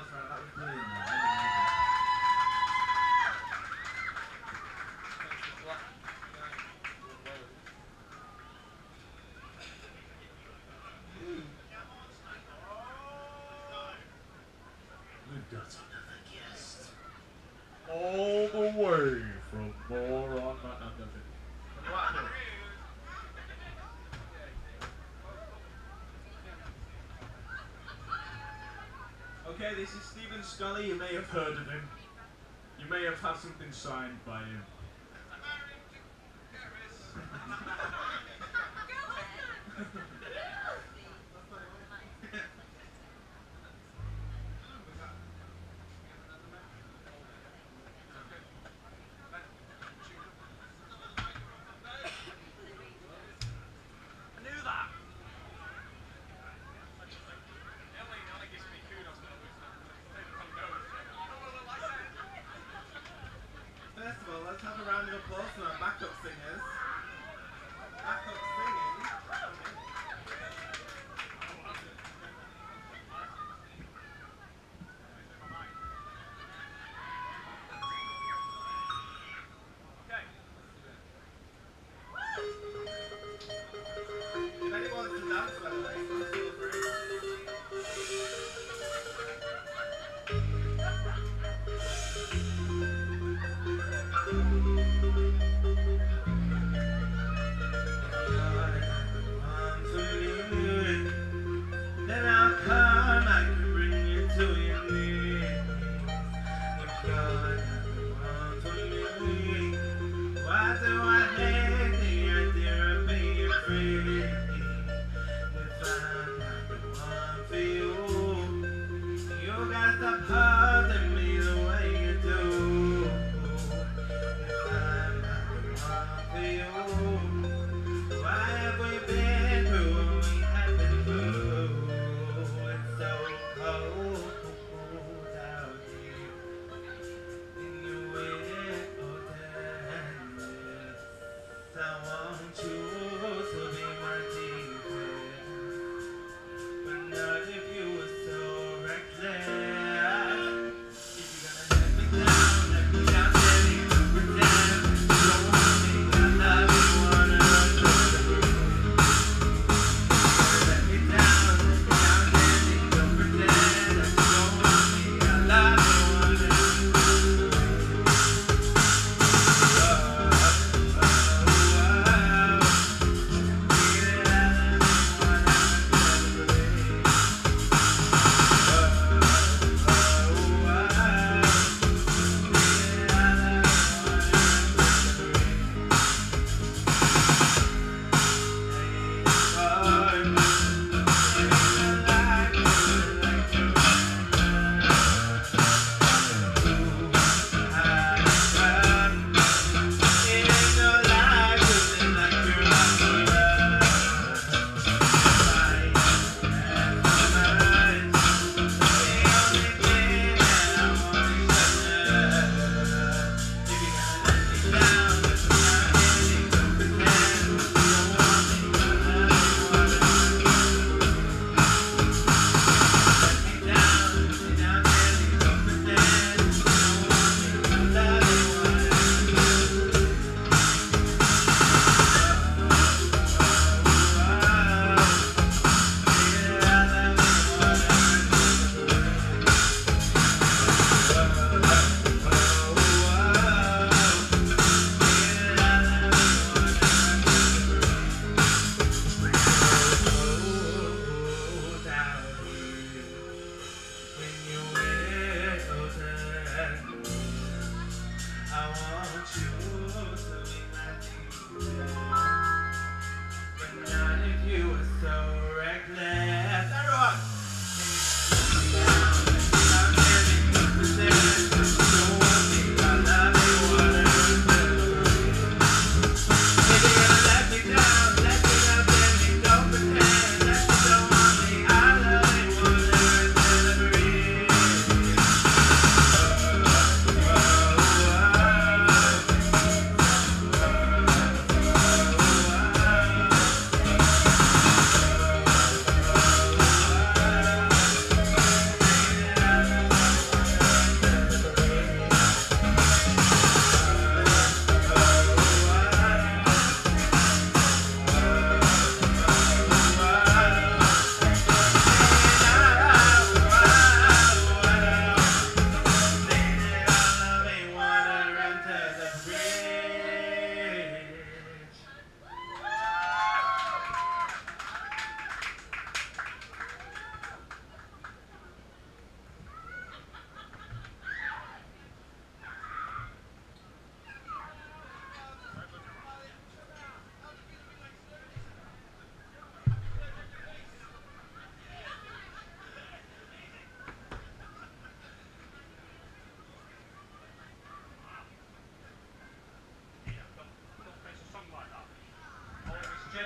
Yeah, that was really this is Stephen Scully. You may have heard of him. You may have had something signed by him. the of applause. down low.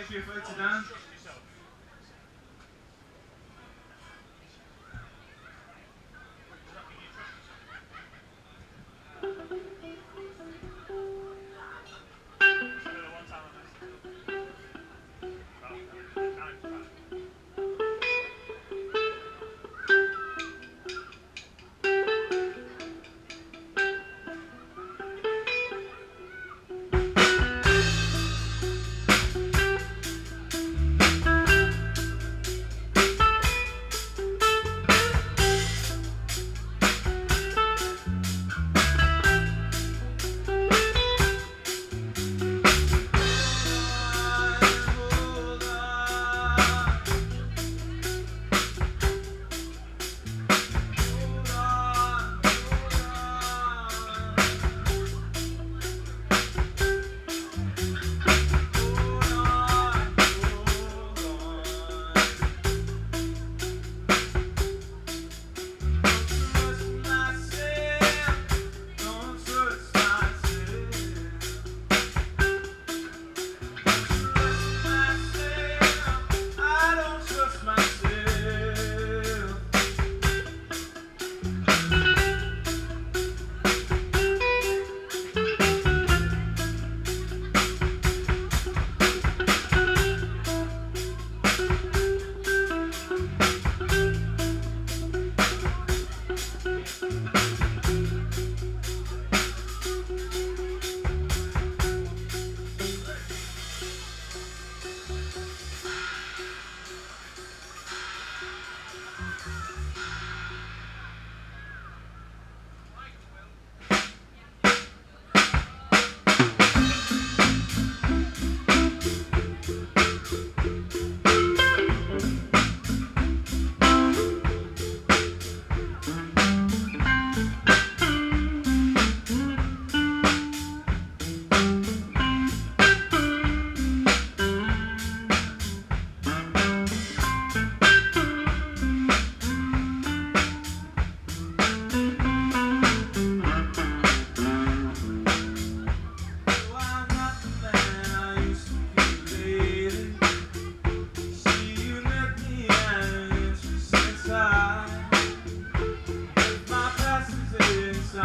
If you're voted down.